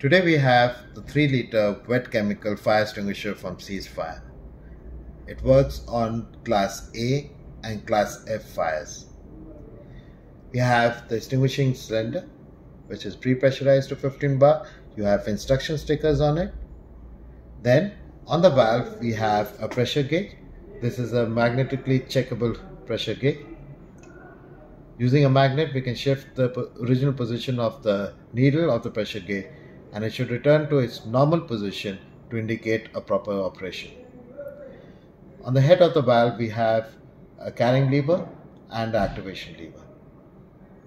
Today we have the 3 liter wet chemical fire extinguisher from Ceasefire. It works on class A and class F fires. We have the extinguishing cylinder which is pre-pressurized to 15 bar. You have instruction stickers on it. Then on the valve we have a pressure gauge. This is a magnetically checkable pressure gauge. Using a magnet we can shift the original position of the needle of the pressure gauge and it should return to its normal position to indicate a proper operation. On the head of the valve we have a carrying lever and an activation lever.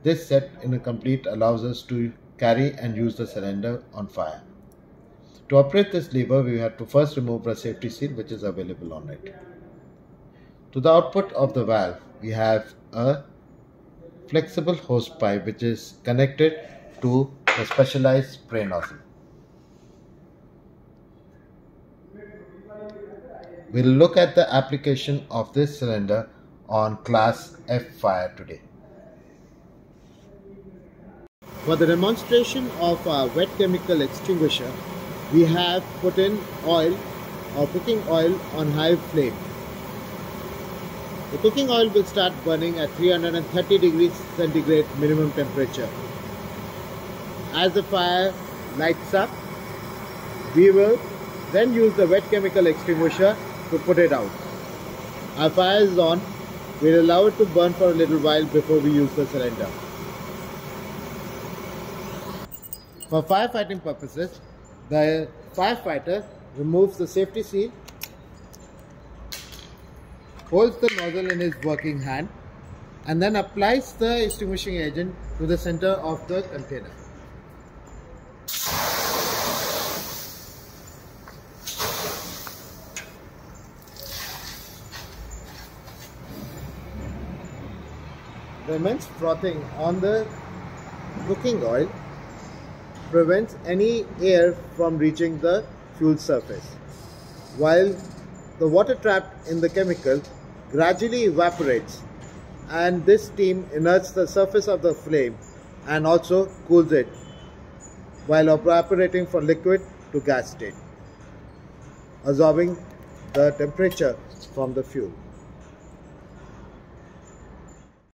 This set in a complete allows us to carry and use the cylinder on fire. To operate this lever we have to first remove the safety seal which is available on it. To the output of the valve we have a flexible hose pipe which is connected to a specialized spray nozzle. We'll look at the application of this cylinder on class F fire today. For the demonstration of our wet chemical extinguisher, we have put in oil or cooking oil on high flame. The cooking oil will start burning at 330 degrees centigrade minimum temperature. As the fire lights up, we will then use the wet chemical extinguisher to put it out. Our fire is on. We'll allow it to burn for a little while before we use the cylinder. For firefighting purposes, the firefighter removes the safety seal, holds the nozzle in his working hand, and then applies the extinguishing agent to the center of the container. Immense frothing on the cooking oil prevents any air from reaching the fuel surface, while the water trapped in the chemical gradually evaporates and this steam inerts the surface of the flame and also cools it while evaporating from liquid to gas state, absorbing the temperature from the fuel.